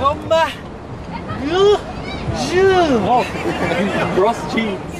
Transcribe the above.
Number... Cross cheeks.